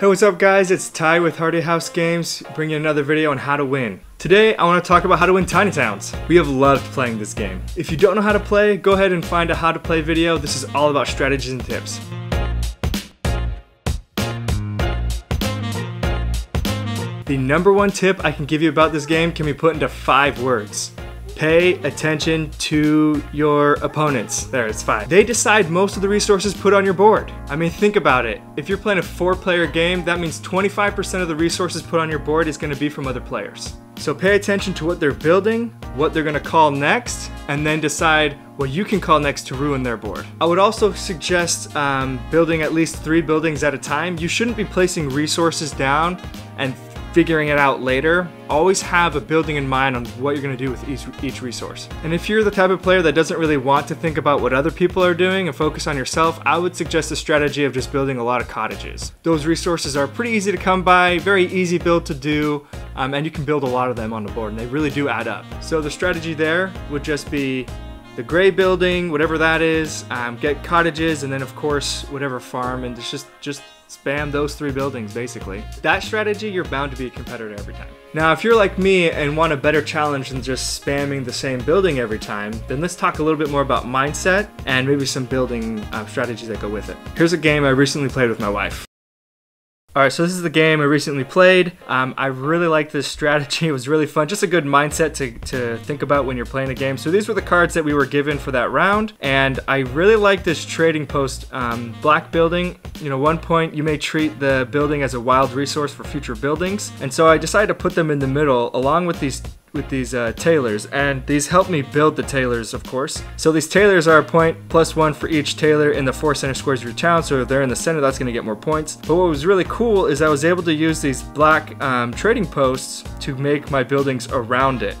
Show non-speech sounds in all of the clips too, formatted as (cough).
Hey, what's up guys? It's Ty with Hardy House Games, bringing another video on how to win. Today, I want to talk about how to win Tiny Towns. We have loved playing this game. If you don't know how to play, go ahead and find a how to play video. This is all about strategies and tips. The number one tip I can give you about this game can be put into five words. Pay attention to your opponents. There, it's five. They decide most of the resources put on your board. I mean, think about it. If you're playing a four player game, that means 25% of the resources put on your board is gonna be from other players. So pay attention to what they're building, what they're gonna call next, and then decide what you can call next to ruin their board. I would also suggest um, building at least three buildings at a time. You shouldn't be placing resources down and figuring it out later, always have a building in mind on what you're going to do with each, each resource. And if you're the type of player that doesn't really want to think about what other people are doing and focus on yourself, I would suggest a strategy of just building a lot of cottages. Those resources are pretty easy to come by, very easy build to do, um, and you can build a lot of them on the board, and they really do add up. So the strategy there would just be the gray building, whatever that is, um, get cottages, and then of course whatever farm, and just just spam those three buildings basically. That strategy, you're bound to be a competitor every time. Now, if you're like me and want a better challenge than just spamming the same building every time, then let's talk a little bit more about mindset and maybe some building uh, strategies that go with it. Here's a game I recently played with my wife. Alright, so this is the game I recently played. Um, I really like this strategy. (laughs) It was really fun. Just a good mindset to, to think about when you're playing a game. So these were the cards that we were given for that round. And I really like this trading post um, black building. You know, one point you may treat the building as a wild resource for future buildings. And so I decided to put them in the middle along with these with these uh, tailors and these help me build the tailors of course. So these tailors are a point plus one for each tailor in the four center squares of your town so if they're in the center that's going to get more points. But what was really cool is I was able to use these black um, trading posts to make my buildings around it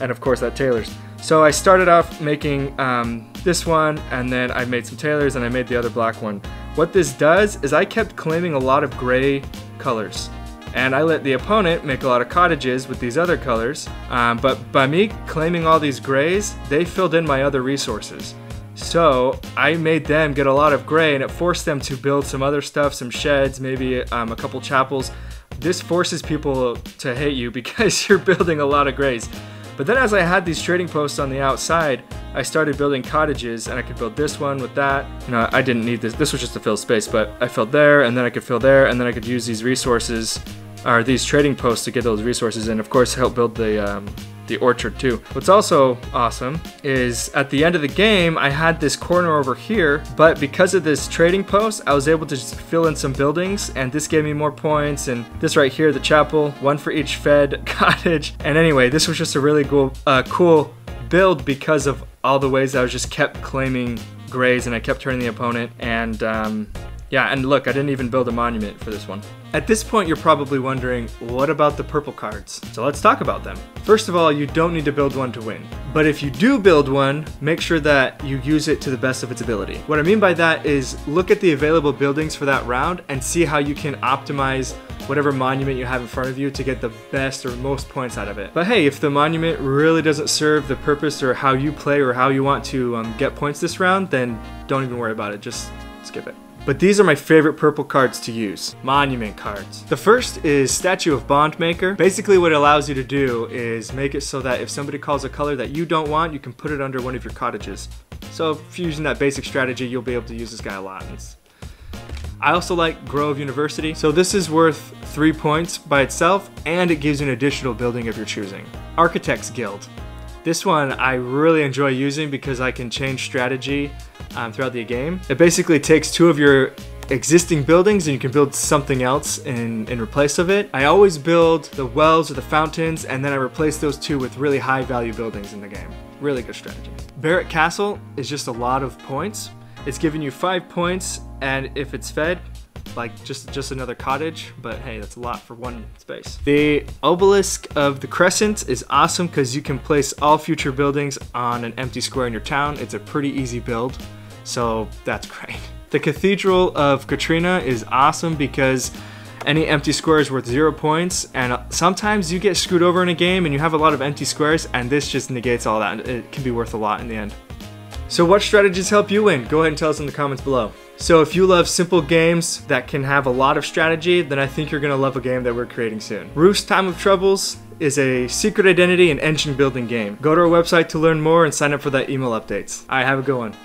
and of course that tailors. So I started off making um, this one and then I made some tailors and I made the other black one. What this does is I kept claiming a lot of gray colors and I let the opponent make a lot of cottages with these other colors, um, but by me claiming all these grays, they filled in my other resources. So I made them get a lot of gray and it forced them to build some other stuff, some sheds, maybe um, a couple chapels. This forces people to hate you (laughs) because you're building a lot of grays. But then as I had these trading posts on the outside, I started building cottages and I could build this one with that. You know, I didn't need this, this was just to fill space, but I filled there and then I could fill there and then I could use these resources are these trading posts to get those resources and of course help build the um, the orchard too. What's also awesome is at the end of the game I had this corner over here but because of this trading post I was able to fill in some buildings and this gave me more points and this right here the chapel one for each fed (laughs) cottage and anyway this was just a really cool uh, cool build because of all the ways I was just kept claiming grays and I kept turning the opponent and um, yeah, and look, I didn't even build a monument for this one. At this point, you're probably wondering, what about the purple cards? So let's talk about them. First of all, you don't need to build one to win. But if you do build one, make sure that you use it to the best of its ability. What I mean by that is look at the available buildings for that round and see how you can optimize whatever monument you have in front of you to get the best or most points out of it. But hey, if the monument really doesn't serve the purpose or how you play or how you want to um, get points this round, then don't even worry about it, just skip it. But these are my favorite purple cards to use, monument cards. The first is Statue of Bondmaker. Basically what it allows you to do is make it so that if somebody calls a color that you don't want, you can put it under one of your cottages. So if you're using that basic strategy, you'll be able to use this guy a lot. It's I also like Grove University. So this is worth three points by itself and it gives you an additional building of your choosing. Architects Guild. This one I really enjoy using because I can change strategy um, throughout the game. It basically takes two of your existing buildings and you can build something else in, in replace of it. I always build the wells or the fountains and then I replace those two with really high value buildings in the game. Really good strategy. Barrett Castle is just a lot of points. It's giving you five points and if it's fed, like just just another cottage, but hey, that's a lot for one space. The obelisk of the crescent is awesome because you can place all future buildings on an empty square in your town. It's a pretty easy build, so that's (laughs) great. The cathedral of Caterina is awesome because any empty square is worth zero points and sometimes you get screwed over in a game and you have a lot of empty squares and this just negates all that. It can be worth a lot in the end. So what strategies help you win? Go ahead and tell us in the comments below. So if you love simple games that can have a lot of strategy, then I think you're gonna love a game that we're creating soon. Rus Time of Troubles is a secret identity and engine building game. Go to our website to learn more and sign up for that email updates. Alright, have a good one.